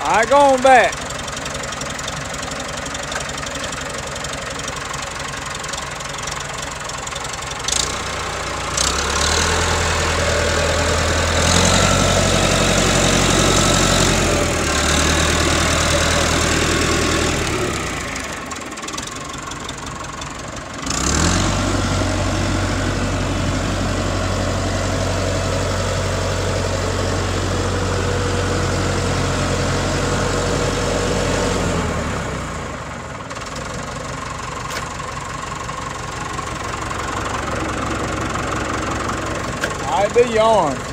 I go on back. I be yarn.